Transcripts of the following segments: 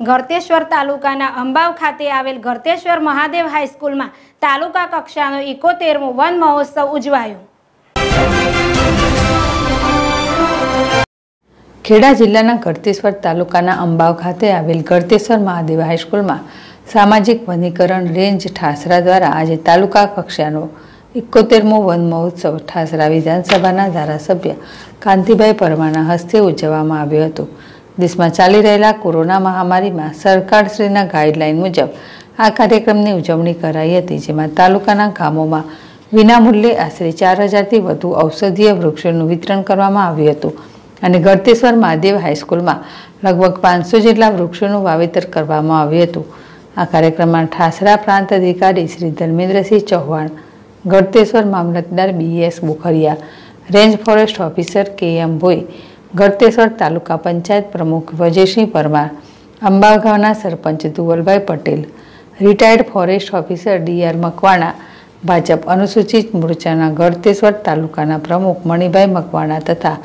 ગળતેશ્વર તાલુકાના અંબાવ ખાતે આવેલ ગળતેશ્વર મહાદેવ હાઈસ્કૂલમાં તાલુકા કક્ષાનો ઇકોતેરમો વન મહોત્સવ ઉજવાયો. ખેડા જિલ્લાના ગળતેશ્વર તાલુકાના અંબાવ ખાતે આવેલ ગળતેશ્વર મહાદેવ હાઈસ્કૂલમાં સામાજિક વનીકરણ રેન્જ ઠાસરા દ્વારા આજે તાલુકા કક્ષાનો એકોતેરમો વન મહોત્સવ ઠાસરા વિધાનસભાના ધારાસભ્ય કાંતિભાઈ પરમાના હસ્તે ઉજવવામાં આવ્યો હતો. દેશમાં ચાલી રહેલા કોરોના મહામારીમાં સરકારશ્રીના ગાઈડલાઈન મુજબ આ કાર્યક્રમની ઉજવણી કરાઈ હતી, જેમાં તાલુકાના ગામોમાં વિનામૂલ્યે આશરે ચાર હજારથી વધુ ઔષધીય વૃક્ષોનું વિતરણ કરવામાં આવ્યું હતું અને ગળતેશ્વર મહાદેવ હાઈસ્કૂલમાં લગભગ પાંચસો જેટલા વૃક્ષોનું વાવેતર કરવામાં આવ્યું હતું. આ કાર્યક્રમમાં ઠાસરા પ્રાંત અધિકારી શ્રી ધર્મેન્દ્રસિંહ ચૌહાણ, ગળતેશ્વર મામલતદાર B S Bukhariya, range forest officer K M Bhoi Galteshwar તાલુકા પંચાયત પ્રમુખ વજયસિંહ પરમાર, અંબાગાંવના સરપંચ Dhuvalbhai Patel retired forest officer DR Makwana, Bhajap અનુસૂચિત મોરચાના ગળતેશ્વર તાલુકાના પ્રમુખ મણિભાઈ મકવાણા તથા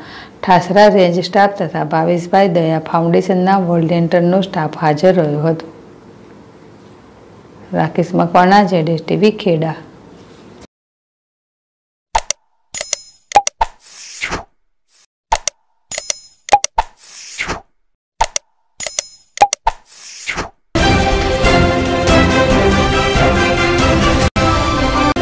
ઠાસરા રેન્જ સ્ટાફ તથા ભાવેશભાઈ દયા ફાઉન્ડેશનના વોલેન્ટરનો સ્ટાફ હાજર રહ્યો હતો. રાકેશ મકવાણા જેડેશ ટીવી, ખેડા.